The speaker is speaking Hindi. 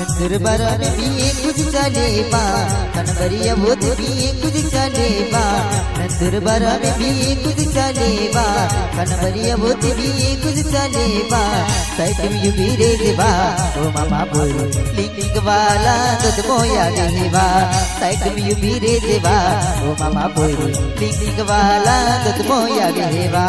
नंदुरबार में भी कुछ चलेबा कनवरिया कनबरिया बोध भी कुछ चलेबा बा। नंदुरबार भी कुछ चलेबा कनवरिया कनबरिया बोध भी कुछ चलेबा बा। साइड यू भी रे देवा ओ मामा बोल, लिंग वाला तद मोया देवा साइड में यू भी रे देवा ओ मामा बोल, लिंग वाला तद मोया देवा